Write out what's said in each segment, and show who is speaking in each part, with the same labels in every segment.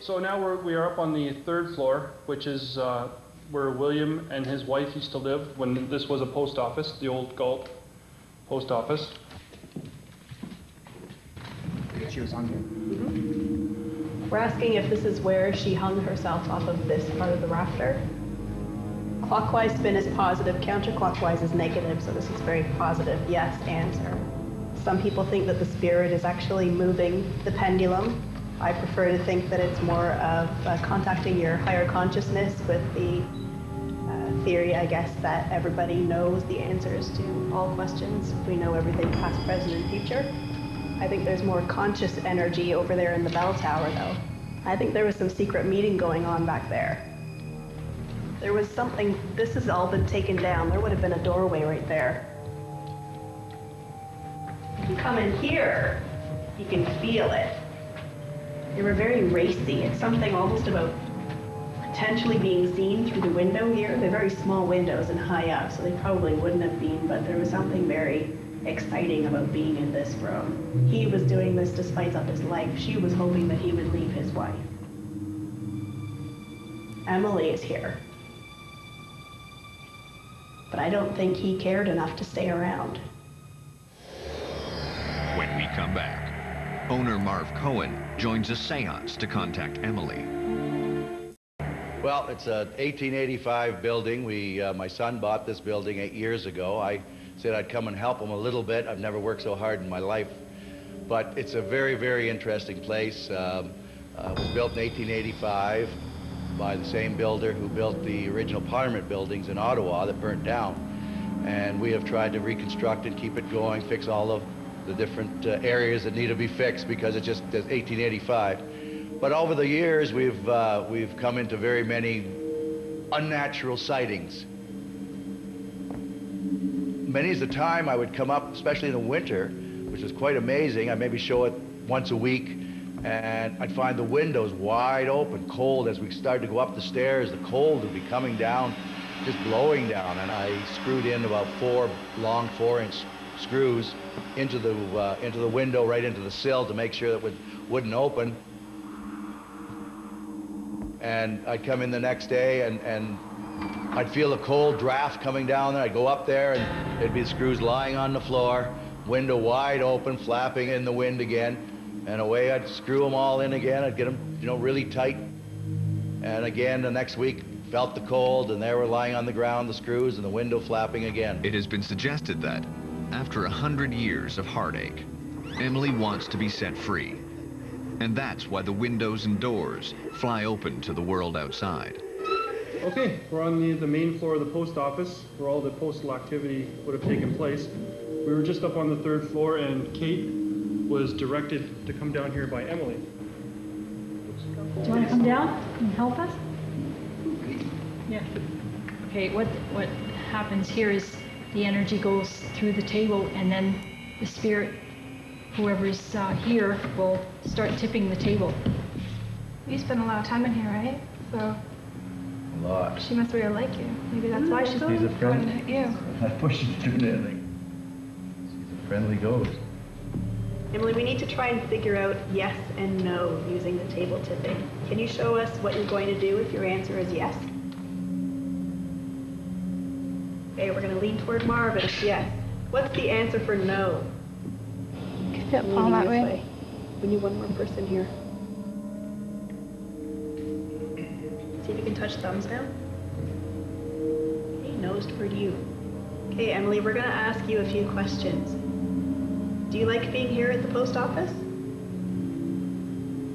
Speaker 1: So now we're, we are up on the third floor, which is uh, where William and his wife used to live when this was a post office, the old Galt post office.
Speaker 2: She was hungry.
Speaker 3: We're asking if this is where she hung herself off of this part of the rafter. Clockwise spin is positive, counterclockwise is negative, so this is very positive yes answer. Some people think that the spirit is actually moving the pendulum. I prefer to think that it's more of uh, contacting your higher consciousness with the uh, theory, I guess, that everybody knows the answers to all questions. We know everything past, present, and future. I think there's more conscious energy over there in the bell tower, though. I think there was some secret meeting going on back there. There was something, this has all been taken down. There would have been a doorway right there. If you come in here, you can feel it. They were very racy. It's something almost about potentially being seen through the window here. They're very small windows and high up, so they probably wouldn't have been, but there was something very exciting about being in this room. He was doing this to spice up his life. She was hoping that he would leave his wife. Emily is here. But I don't think he cared enough to stay around.
Speaker 4: When we come back, owner Marv Cohen joins a seance to contact Emily.
Speaker 5: Well, it's a 1885 building. We, uh, my son bought this building eight years ago. I said I'd come and help him a little bit. I've never worked so hard in my life. But it's a very, very interesting place. Um, uh, it was built in 1885 by the same builder who built the original Parliament buildings in Ottawa that burnt down. And we have tried to reconstruct it, keep it going, fix all of the different uh, areas that need to be fixed because it's just it's 1885. But over the years, we've, uh, we've come into very many unnatural sightings. Many is the time I would come up, especially in the winter, which was quite amazing. I maybe show it once a week, and I'd find the windows wide open, cold. As we started to go up the stairs, the cold would be coming down, just blowing down. And I screwed in about four long four-inch screws into the uh, into the window, right into the sill, to make sure that it would, wouldn't open. And I'd come in the next day, and and I'd feel a cold draft coming down there. I'd go up there, and there'd be screws lying on the floor, window wide open, flapping in the wind again and away I'd screw them all in again. I'd get them, you know, really tight. And again, the next week, felt the cold, and there were lying on the ground, the screws, and the window flapping again.
Speaker 4: It has been suggested that, after a hundred years of heartache, Emily wants to be set free. And that's why the windows and doors fly open to the world outside.
Speaker 1: Okay, we're on the, the main floor of the post office where all the postal activity would have taken place. We were just up on the third floor, and Kate was directed to come down here by Emily.
Speaker 6: Do you want to come down and help us? Yeah. Okay, what, what happens here is the energy goes through the table and then the spirit, whoever's uh, here, will start tipping the table.
Speaker 7: You spend a lot of time in here, right? So
Speaker 5: A lot.
Speaker 7: she must really like you. Maybe that's why she's
Speaker 5: He's a
Speaker 7: going
Speaker 5: friend.
Speaker 7: to hit you.
Speaker 5: Not pushing to do anything. She's a friendly ghost.
Speaker 3: Emily, we need to try and figure out yes and no using the table tipping. Can you show us what you're going to do if your answer is yes? Okay, we're going to lean toward Marv yes. What's the answer for no?
Speaker 7: Yep, all
Speaker 3: Leaning
Speaker 7: that
Speaker 3: this
Speaker 7: way.
Speaker 3: We need one more person here. See if you can touch thumbs now. Okay, nose toward you. Okay, Emily, we're going to ask you a few questions. Do you like being here at the post office?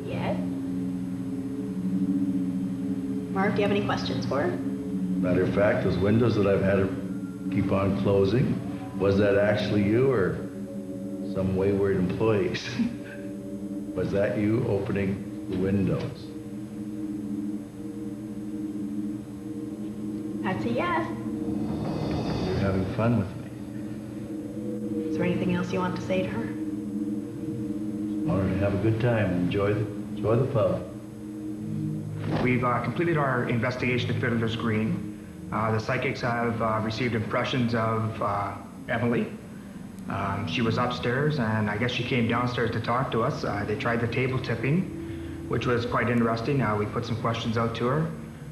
Speaker 3: Yes. Marv, do you have any questions for her?
Speaker 5: Matter of fact, those windows that I've had to keep on closing, was that actually you or some wayward employees? was that you opening the windows?
Speaker 3: That's a yes.
Speaker 5: You're having fun with me.
Speaker 3: Is there anything else you want to say to her?
Speaker 5: Wanted to have a good time. Enjoy the enjoy the pub.
Speaker 2: We've uh, completed our investigation of Fiddler's Green. Uh, the psychics have uh, received impressions of uh, Emily. Um, she was upstairs, and I guess she came downstairs to talk to us. They tried the table tipping. which was quite interesting. We put some questions out to her.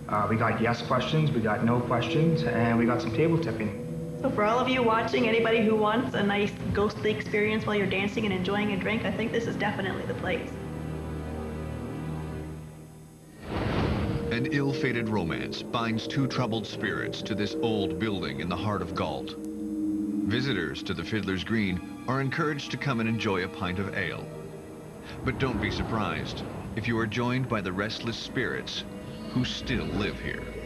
Speaker 2: Uh, we got yes questions, we got no questions, and we got some table tipping.
Speaker 3: So for all of you watching, anybody who wants a nice ghostly experience while you're dancing and enjoying a drink, I think this is definitely the place.
Speaker 4: An ill-fated romance binds two troubled spirits to this old building in the heart of Galt. Visitors to the Fiddler's Green are encouraged to come and enjoy a pint of ale. But don't be surprised if you are joined by the restless spirits who still live here.